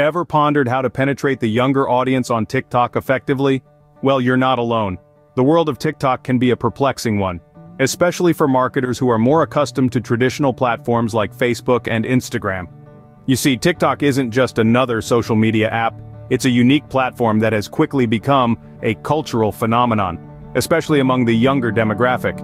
Ever pondered how to penetrate the younger audience on TikTok effectively? Well, you're not alone. The world of TikTok can be a perplexing one, especially for marketers who are more accustomed to traditional platforms like Facebook and Instagram. You see, TikTok isn't just another social media app, it's a unique platform that has quickly become a cultural phenomenon, especially among the younger demographic.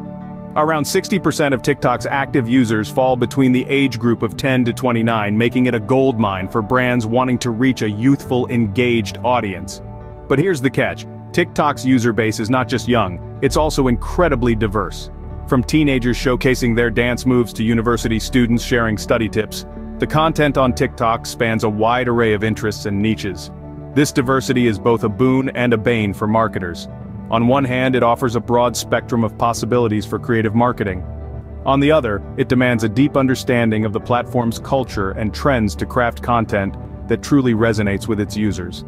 Around 60% of TikTok's active users fall between the age group of 10 to 29 making it a goldmine for brands wanting to reach a youthful, engaged audience. But here's the catch, TikTok's user base is not just young, it's also incredibly diverse. From teenagers showcasing their dance moves to university students sharing study tips, the content on TikTok spans a wide array of interests and niches. This diversity is both a boon and a bane for marketers. On one hand it offers a broad spectrum of possibilities for creative marketing. On the other, it demands a deep understanding of the platform's culture and trends to craft content that truly resonates with its users.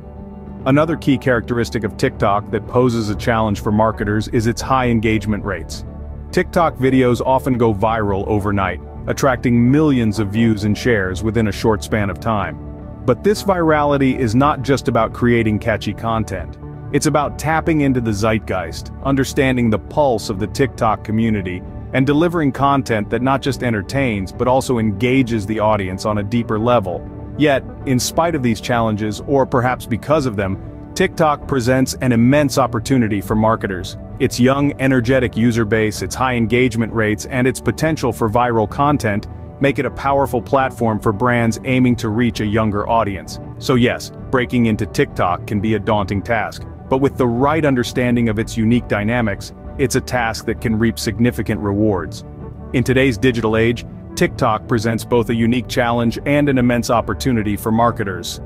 Another key characteristic of TikTok that poses a challenge for marketers is its high engagement rates. TikTok videos often go viral overnight, attracting millions of views and shares within a short span of time. But this virality is not just about creating catchy content. It's about tapping into the zeitgeist, understanding the pulse of the TikTok community, and delivering content that not just entertains but also engages the audience on a deeper level. Yet, in spite of these challenges, or perhaps because of them, TikTok presents an immense opportunity for marketers. Its young, energetic user base, its high engagement rates, and its potential for viral content make it a powerful platform for brands aiming to reach a younger audience. So yes, breaking into TikTok can be a daunting task, but with the right understanding of its unique dynamics, it's a task that can reap significant rewards. In today's digital age, TikTok presents both a unique challenge and an immense opportunity for marketers.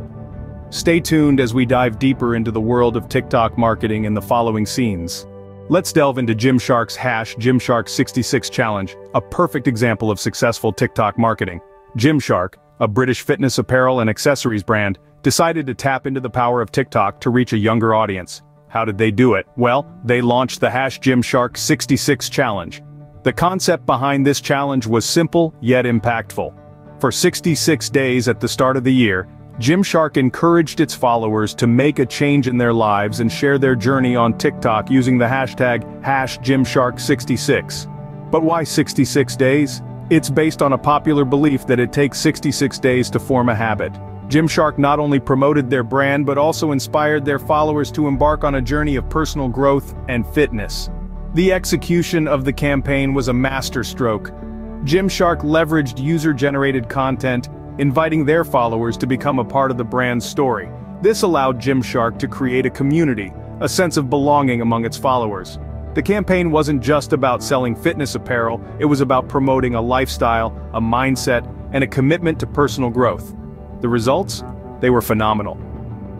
Stay tuned as we dive deeper into the world of TikTok marketing in the following scenes. Let's delve into Gymshark's hash Gymshark66 challenge, a perfect example of successful TikTok marketing. Gymshark, a British fitness apparel and accessories brand, decided to tap into the power of TikTok to reach a younger audience. How did they do it? Well, they launched the hash Gymshark66 challenge. The concept behind this challenge was simple yet impactful. For 66 days at the start of the year, Gymshark encouraged its followers to make a change in their lives and share their journey on TikTok using the hashtag hash Gymshark66. But why 66 days? It's based on a popular belief that it takes 66 days to form a habit. Gymshark not only promoted their brand but also inspired their followers to embark on a journey of personal growth and fitness. The execution of the campaign was a masterstroke. Gymshark leveraged user-generated content inviting their followers to become a part of the brand's story. This allowed Gymshark to create a community, a sense of belonging among its followers. The campaign wasn't just about selling fitness apparel, it was about promoting a lifestyle, a mindset, and a commitment to personal growth. The results? They were phenomenal.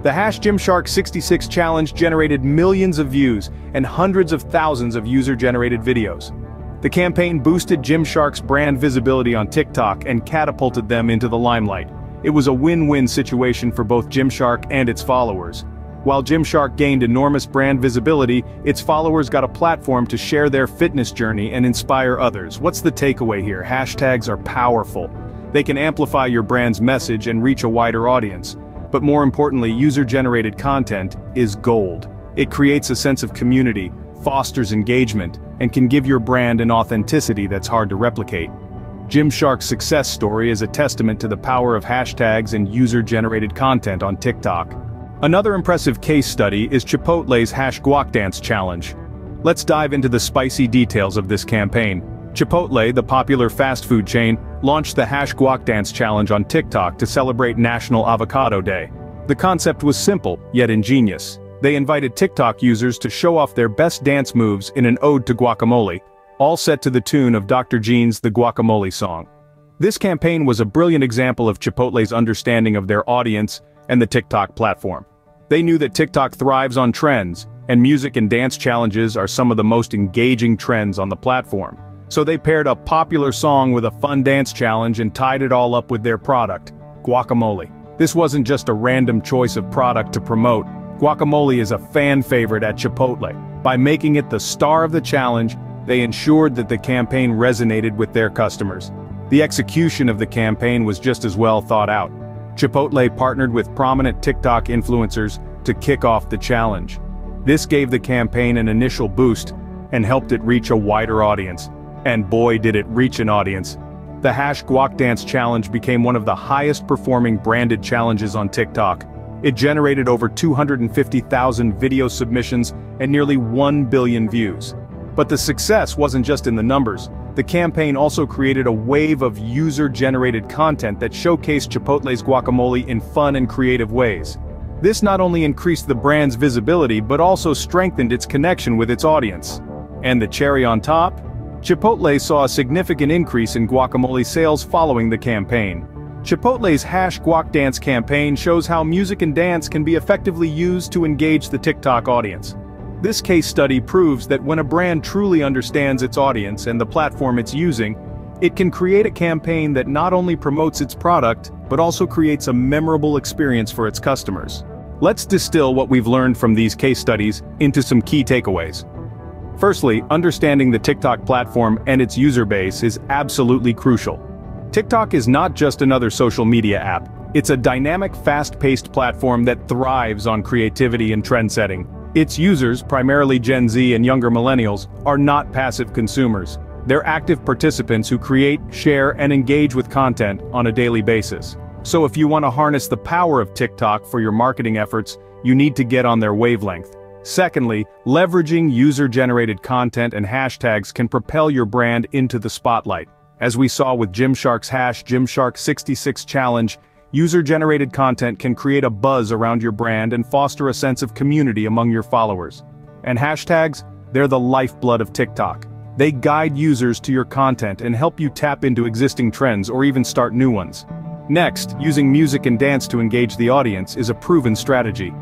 The hash Gymshark66 challenge generated millions of views and hundreds of thousands of user-generated videos. The campaign boosted Gymshark's brand visibility on TikTok and catapulted them into the limelight. It was a win-win situation for both Gymshark and its followers. While Gymshark gained enormous brand visibility, its followers got a platform to share their fitness journey and inspire others. What's the takeaway here? Hashtags are powerful. They can amplify your brand's message and reach a wider audience. But more importantly, user-generated content is gold. It creates a sense of community, fosters engagement, and can give your brand an authenticity that's hard to replicate. Gymshark's success story is a testament to the power of hashtags and user-generated content on TikTok. Another impressive case study is Chipotle's Hash Guac Dance Challenge. Let's dive into the spicy details of this campaign. Chipotle, the popular fast food chain, launched the Hash Guac Dance Challenge on TikTok to celebrate National Avocado Day. The concept was simple, yet ingenious they invited TikTok users to show off their best dance moves in an ode to guacamole, all set to the tune of Dr. Jean's The Guacamole Song. This campaign was a brilliant example of Chipotle's understanding of their audience and the TikTok platform. They knew that TikTok thrives on trends, and music and dance challenges are some of the most engaging trends on the platform. So they paired a popular song with a fun dance challenge and tied it all up with their product, guacamole. This wasn't just a random choice of product to promote, Guacamole is a fan favorite at Chipotle. By making it the star of the challenge, they ensured that the campaign resonated with their customers. The execution of the campaign was just as well thought out. Chipotle partnered with prominent TikTok influencers to kick off the challenge. This gave the campaign an initial boost and helped it reach a wider audience. And boy did it reach an audience. The Hash Guac Dance Challenge became one of the highest performing branded challenges on TikTok. It generated over 250,000 video submissions and nearly 1 billion views. But the success wasn't just in the numbers. The campaign also created a wave of user-generated content that showcased Chipotle's guacamole in fun and creative ways. This not only increased the brand's visibility but also strengthened its connection with its audience. And the cherry on top? Chipotle saw a significant increase in guacamole sales following the campaign. Chipotle's Hash Guac Dance campaign shows how music and dance can be effectively used to engage the TikTok audience. This case study proves that when a brand truly understands its audience and the platform it's using, it can create a campaign that not only promotes its product, but also creates a memorable experience for its customers. Let's distill what we've learned from these case studies into some key takeaways. Firstly, understanding the TikTok platform and its user base is absolutely crucial. TikTok is not just another social media app, it's a dynamic fast-paced platform that thrives on creativity and trend-setting. Its users, primarily Gen Z and younger millennials, are not passive consumers. They're active participants who create, share, and engage with content on a daily basis. So if you want to harness the power of TikTok for your marketing efforts, you need to get on their wavelength. Secondly, leveraging user-generated content and hashtags can propel your brand into the spotlight. As we saw with Gymshark's hash Gymshark66 challenge, user-generated content can create a buzz around your brand and foster a sense of community among your followers. And hashtags, they're the lifeblood of TikTok. They guide users to your content and help you tap into existing trends or even start new ones. Next, using music and dance to engage the audience is a proven strategy.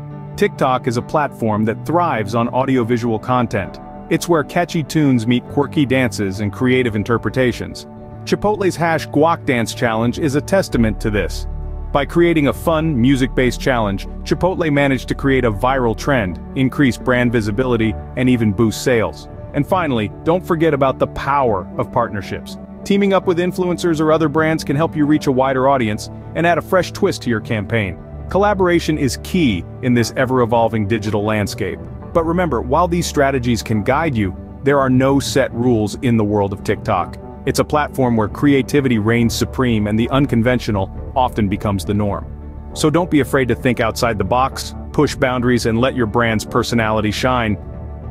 TikTok is a platform that thrives on audiovisual content. It's where catchy tunes meet quirky dances and creative interpretations. Chipotle's Hash Guac Dance Challenge is a testament to this. By creating a fun, music-based challenge, Chipotle managed to create a viral trend, increase brand visibility, and even boost sales. And finally, don't forget about the power of partnerships. Teaming up with influencers or other brands can help you reach a wider audience and add a fresh twist to your campaign. Collaboration is key in this ever-evolving digital landscape. But remember, while these strategies can guide you, there are no set rules in the world of TikTok. It's a platform where creativity reigns supreme and the unconventional often becomes the norm. So don't be afraid to think outside the box, push boundaries and let your brand's personality shine.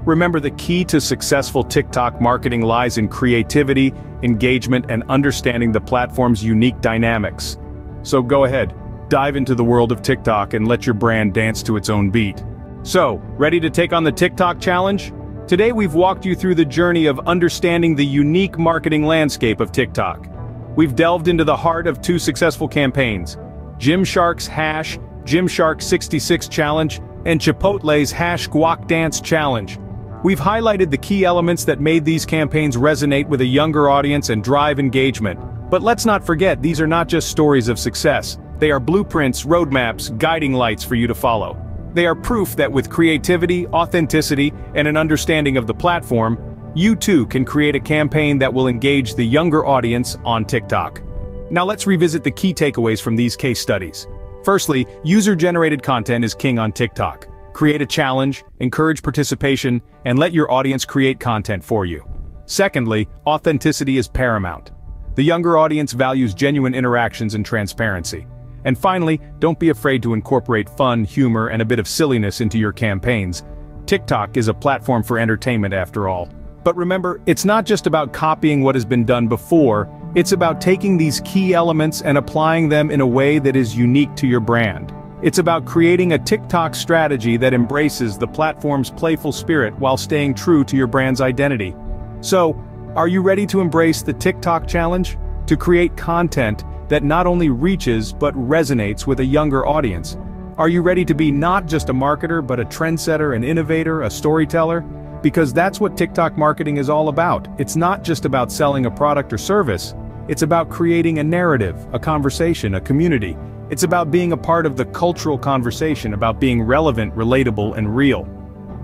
Remember the key to successful TikTok marketing lies in creativity, engagement and understanding the platform's unique dynamics. So go ahead, dive into the world of TikTok and let your brand dance to its own beat. So, ready to take on the TikTok challenge? Today we've walked you through the journey of understanding the unique marketing landscape of TikTok. We've delved into the heart of two successful campaigns, Gymshark's Hash, Gymshark66 Challenge, and Chipotle's Hash Guac Dance Challenge. We've highlighted the key elements that made these campaigns resonate with a younger audience and drive engagement. But let's not forget these are not just stories of success, they are blueprints, roadmaps, guiding lights for you to follow. They are proof that with creativity, authenticity, and an understanding of the platform, you too can create a campaign that will engage the younger audience on TikTok. Now let's revisit the key takeaways from these case studies. Firstly, user-generated content is king on TikTok. Create a challenge, encourage participation, and let your audience create content for you. Secondly, authenticity is paramount. The younger audience values genuine interactions and transparency. And finally, don't be afraid to incorporate fun, humor, and a bit of silliness into your campaigns. TikTok is a platform for entertainment after all. But remember, it's not just about copying what has been done before, it's about taking these key elements and applying them in a way that is unique to your brand. It's about creating a TikTok strategy that embraces the platform's playful spirit while staying true to your brand's identity. So, are you ready to embrace the TikTok challenge? To create content that not only reaches but resonates with a younger audience? Are you ready to be not just a marketer but a trendsetter, an innovator, a storyteller? Because that's what TikTok marketing is all about. It's not just about selling a product or service. It's about creating a narrative, a conversation, a community. It's about being a part of the cultural conversation, about being relevant, relatable, and real.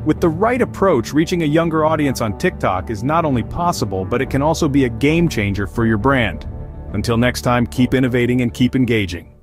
With the right approach, reaching a younger audience on TikTok is not only possible, but it can also be a game changer for your brand. Until next time, keep innovating and keep engaging.